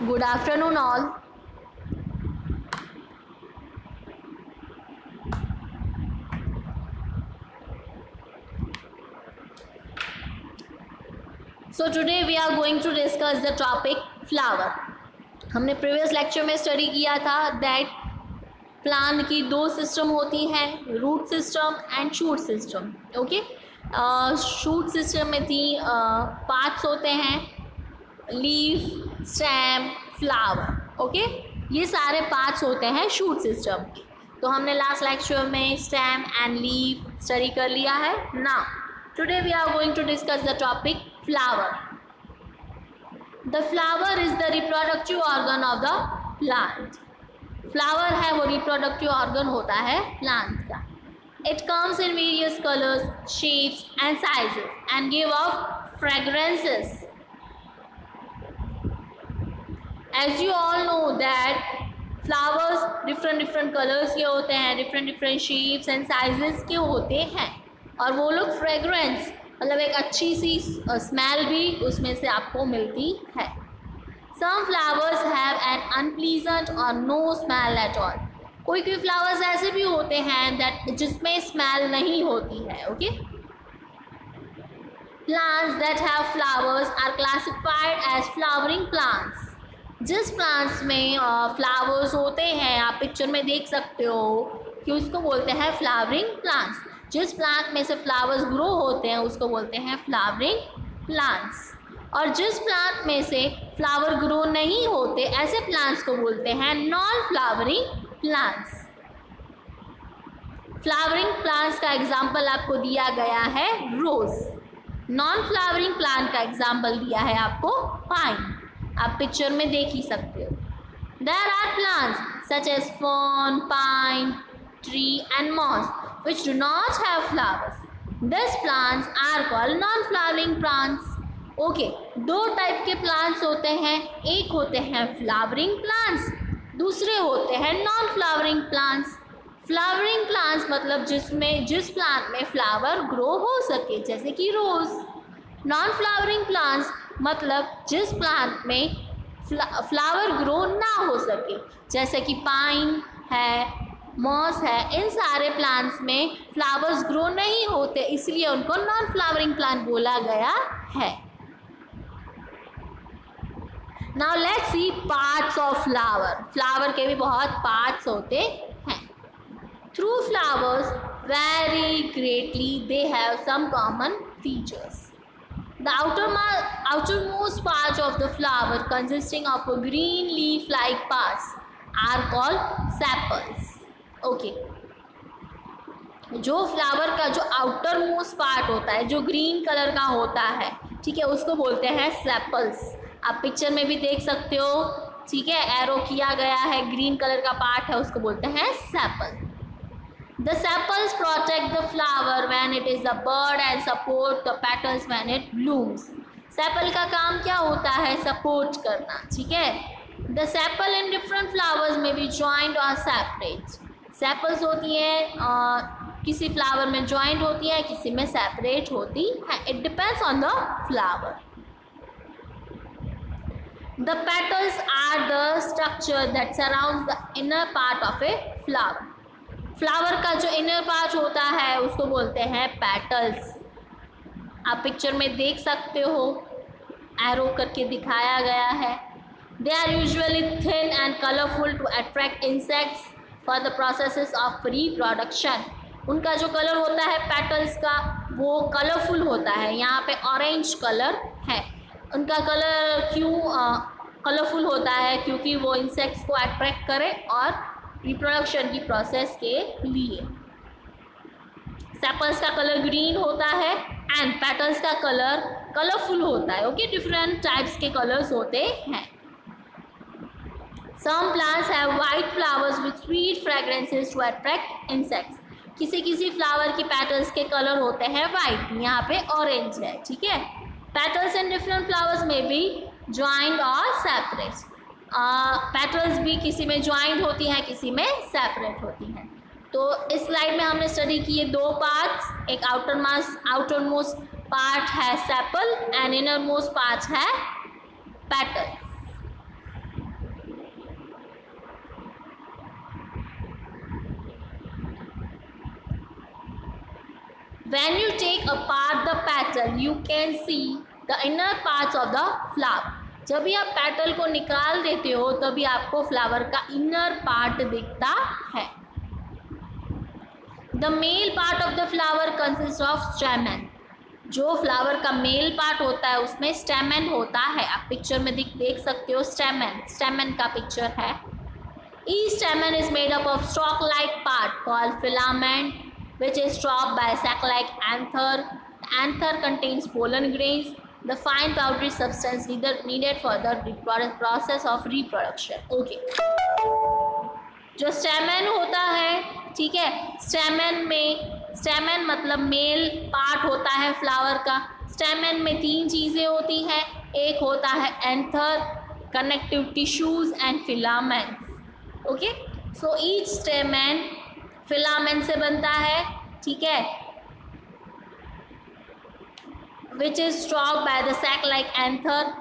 Good afternoon, all. So today we are going to discuss the topic flower. हमने previous lecture में study किया था that plant की दो सिस्टम होती हैं root system and shoot system okay shoot system में थी पार्ट्स uh, होते हैं लीफ स्टैम फ्लावर ओके ये सारे पार्ट्स होते हैं शूट सिस्टम के तो हमने लास्ट लेक्चर में स्टैम एंड लीफ स्टडी कर लिया है. ना today we are going to discuss the topic flower the flower is the reproductive organ of the plant flower है वो रिप्रोडक्टिव ऑर्गन होता है प्लांट का. It comes in various colours shapes and sizes and give off fragrances as you all know that flowers different different colours के होते हैं different different shapes and sizes के होते हैं। और वो लोग फ्रेगरेंस मतलब एक अच्छी सी स्मेल भी उसमें से आपको मिलती है। Some flowers have an unpleasant or no smell at all कोई कोई फ्लावर्स ऐसे भी होते हैं दैट जिसमें स्मेल नहीं होती है okay plants that have flowers are classified as flowering plants जिस प्लांट्स में फ्लावर्स होते हैं, आप पिक्चर में देख सकते हो कि उसको बोलते हैं फ्लावरिंग प्लांट्स जिस प्लांट में से फ्लावर्स ग्रो होते हैं, उसको बोलते हैं फ्लावरिंग प्लांट्स और जिस प्लांट में से फ्लावर ग्रो नहीं होते, ऐसे प्लांट्स को बोलते हैं non flowering plants flowering plants का एग्ज़ाम्पल आपको दिया गया है रोज नॉन फ्लावरिंग प्लांट का एग्ज़ाम्पल दिया है आपको पाइन आप पिक्चर में देख ही सकते हो there are plants such as fern pine tree and moss which do not have flowers. These plants are called non-flowering plants. Okay दो टाइप के प्लांट्स होते हैं एक होते हैं फ्लावरिंग प्लांट्स दूसरे होते हैं non flowering plants flowering plants मतलब जिसमें, जिस प्लांट में फ्लावर ग्रो हो सके, जैसे कि रोज नॉन फ्लावरिंग प्लांट्स मतलब जिस प्लांट में फ्ला, फ्लावर ग्रो ना हो सके जैसे कि पाइन है मॉस है इन सारे प्लांट्स में फ्लावर्स ग्रो नहीं होते इसलिए उनको नॉन फ्लावरिंग प्लांट बोला गया है। Now let's see parts of flower flower के भी बहुत पार्ट्स होते हैं। Though flowers vary greatly they have some common features The outer outermost part of the flower consisting of a green leaf-like parts are called sepals. Okay जो flower का जो outer most part होता है, जो green colour का होता है, ठीक है, उसको बोलते हैं सेपल्स आप पिक्चर में भी देख सकते हो, ठीक है एरो किया गया है ग्रीन कलर का पार्ट है, उसको बोलते हैं sepal the sepals protect the flower when it is the bird and support the petals when it blooms sepal का काम क्या होता है? सपोर्ट करना, ठीक है? The sepal in different flowers में बी ज्वाइंट और सेपरेट सेपल्स होती हैं किसी फ्लावर में ज्वाइंट होती है, किसी में सेपरेट होती है. It depends on the flower the petals are the structure that surround the inner part of a flower flower का जो इनर पार्ट होता है, उसको बोलते हैं पेटल्स आप पिक्चर में देख सकते हो एरो करके दिखाया गया है। They are usually thin and colourful to attract insects for the process of reproduction उनका जो कलर होता है पेटल्स का, वो कलरफुल होता है। यहाँ पे ऑरेंज कलर है। उनका कलर क्यों कलरफुल होता है? क्योंकि वो इंसेक्ट्स को अट्रैक्ट करे और रिप्रोडक्शन की प्रोसेस के लिए। सेपल्स का कलर ग्रीन होता है एंड पेटल्स का कलर कलरफुल होता है ओके डिफरेंट टाइप्स के कलर्स होते हैं। Some plants have white flowers with sweet fragrances to attract insects. किसी किसी फ्लावर की पेटल्स के कलर होते हैं वाइट यहाँ पे ऑरेंज है, ठीक है? पेटल्स एंड डिफरेंट फ्लावर्स में भी ज्वाइंट और सेपरेट पेटल्स भी किसी में ज्वाइंट होती हैं किसी में सेपरेट होती हैं तो इस स्लाइड में हमने स्टडी किए दो पार्ट्स एक outer most outer most part है sepal and inner most part है pattern When you take apart the petal, you can see the inner parts of the flower. जब भी आप पेटल को निकाल देते हो तभी आपको फ्लावर का इनर पार्ट दिखता है। The male part of the flower consist of stamen जो फ्लावर का मेल पार्ट होता है उसमें स्टेमन होता है। आप पिक्चर में देख देख सकते हो स्टेमन स्टेमन का पिक्चर है। The stamen is made up of stalk like part called filament which is stopped by sac-like anther. The anther contains pollen grains, the fine powdery substance needed, needed for the process of reproduction. Okay. जो stamen होता है ठीक है? स्टेमन में स्टेमन मतलब mail part होता है flower का। स्टेमन में तीन चीज़ें होती हैं। एक होता है anther connective tissues and filaments okay so each stamen filament से बनता है ठीक है? Which is struck by the sac like anther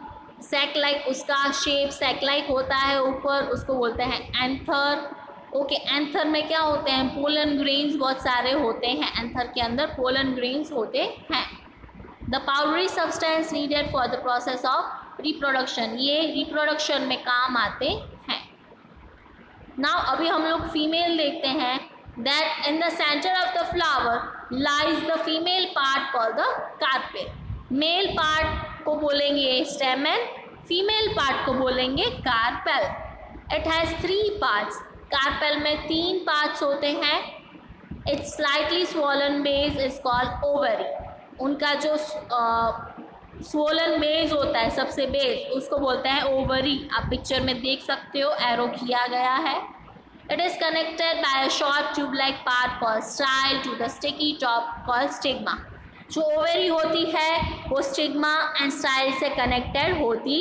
sac like उसका शेप सैक लाइक होता है ऊपर उसको बोलते हैं एंथर ओके एंथर में क्या होते हैं पोलन ग्रेन्स बहुत सारे होते हैं एंथर के अंदर पोलन ग्रेन्स होते हैं the powdery substance needed for the process of reproduction ये रिप्रोडक्शन में काम आते हैं नाउ अभी हम लोग फीमेल देखते हैं that in the center of the flower lies the female part called the carpel. Male part को बोलेंगे स्टेमेन फीमेल पार्ट को बोलेंगे carpel. It has three parts carpel में तीन पार्ट्स होते हैं। Its slightly swollen base is call ovary उनका जो स्वोलन uh, बेस होता है सबसे बेज उसको बोलते हैं ओवरी आप पिक्चर में देख सकते हो एरो किया गया है। It is connected by a short tubelike part call style to the sticky top call stigma जो ओवरी होती है, वो स्टिग्मा एंड स्टाइल से कनेक्टेड होती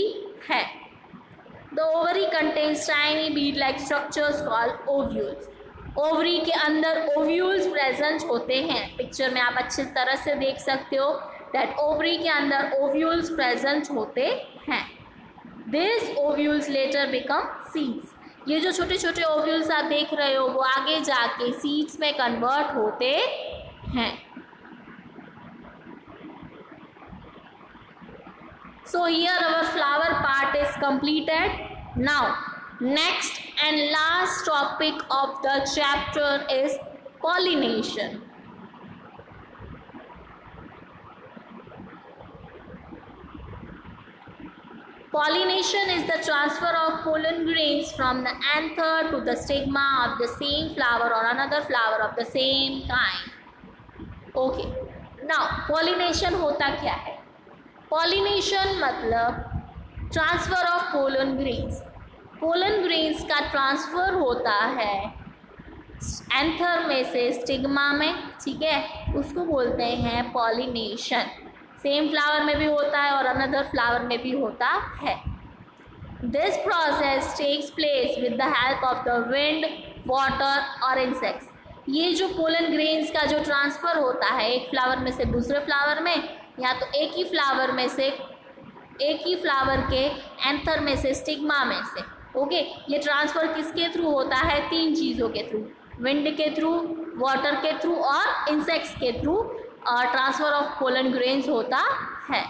है। The ovary contains tiny bead like structures called ovules ovary के अंदर ovules present होते हैं। पिक्चर में आप अच्छी तरह से देख सकते हो दैट ओवरी के अंदर ओव्यूल्स प्रेजेंट होते हैं। This ovules later become seeds ये जो छोटे छोटे ओव्यूल्स आप देख रहे हो, वो आगे जाके सीड्स में कन्वर्ट होते हैं। So here our flower part is completed now next and last topic of the chapter is pollination Pollination is the transfer of pollen grains from the anther to the stigma of the same flower or another flower of the same kind. Okay. Now, pollination होता क्या है Pollination मतलब transfer of pollen grains. Pollen grains का transfer होता है anther में से stigma में, ठीक है? उसको बोलते हैं पॉलिनेशन सेम फ्लावर में भी होता है और अनदर फ्लावर में भी होता है. This process takes place with the help of the wind water और इंसेक्ट्स ये जो पोलन ग्रेन्स का जो ट्रांसफ़र होता है एक फ्लावर में से दूसरे फ्लावर में या तो एक ही फ्लावर में से, एक ही फ्लावर के एंथर में से, स्टिग्मा में से ओके ये ट्रांसफ़र किसके थ्रू होता है? तीन चीज़ों के थ्रू विंड के थ्रू वाटर के थ्रू और इंसेक्ट्स के through transfer of pollen grains होता है।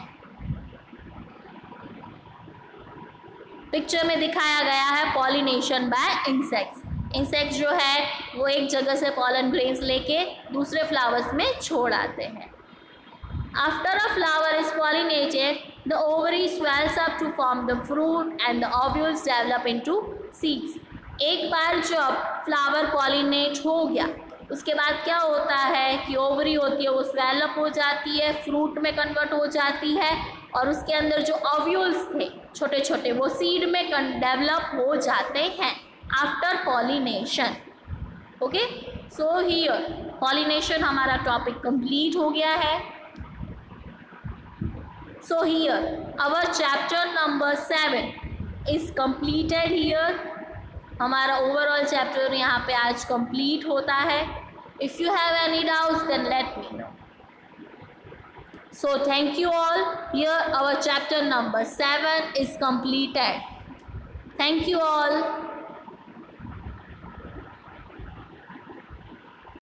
पिक्चर में दिखाया गया है पॉलिनेशन बाय इंसेक्ट्स इंसेक्ट्स जो है, वो एक जगह से पॉलन ग्रेन्स लेके दूसरे फ्लावर्स में छोड़ आते हैं। After flower is pollinated the ovary swells up to form the fruit and the ovules develop into seeds एक बार जब फ्लावर पॉलिनेट हो गया, उसके बाद क्या होता है कि ओवरी होती है, वो स्वेलअप हो जाती है फ्रूट में कन्वर्ट हो जाती है और उसके अंदर जो ऑव्यूल्स थे छोटे छोटे वो सीड में डेवलप हो जाते हैं after pollination okay so here pollination हमारा टॉपिक कंप्लीट हो गया है। So here our chapter number seven is completed here हमारा ओवरऑल चैप्टर यहाँ पे आज कंप्लीट होता है. If you have any doubts then let me know so thank you all. Here, our chapter number 7 is completed. Thank you all.